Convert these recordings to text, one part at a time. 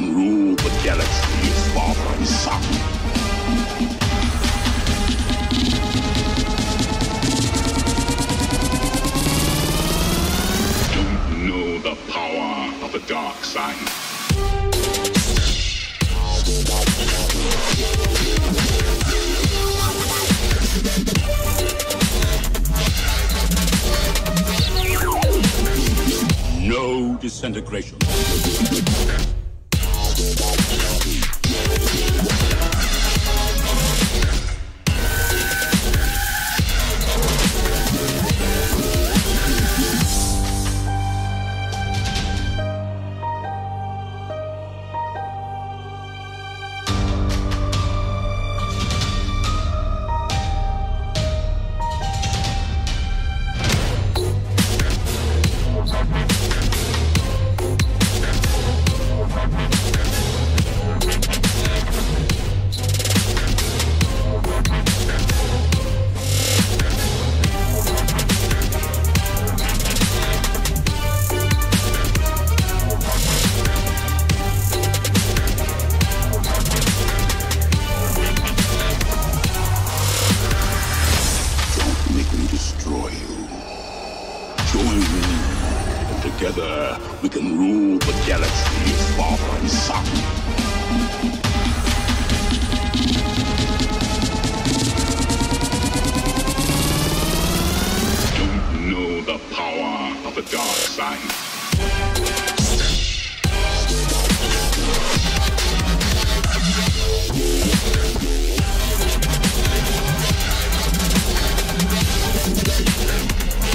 Can rule the galaxy from son. Don't know the power of the dark side. No disintegration. Sun. Don't know the power of the dark side.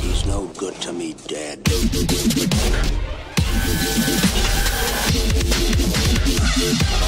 He's no good to me, Dad. Thank you.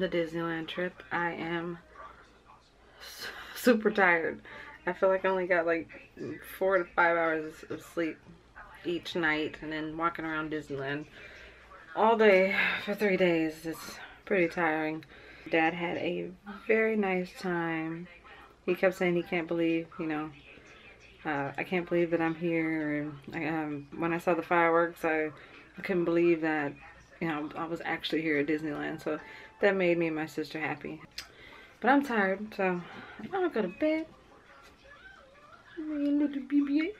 The Disneyland trip. I am super tired. I feel like I only got like four to five hours of sleep each night and then walking around Disneyland all day for three days is pretty tiring. Dad had a very nice time. He kept saying he can't believe, you know, uh, I can't believe that I'm here. And I, um, when I saw the fireworks, I couldn't believe that you know, I was actually here at Disneyland. So that made me and my sister happy. But I'm tired, so I'm gonna go to bed. My little BB-8.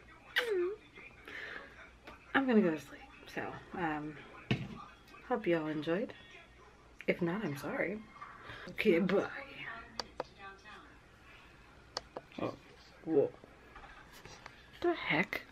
I'm gonna go to sleep. So, um, hope you all enjoyed. If not, I'm sorry. Okay, bye. Oh, whoa. The heck?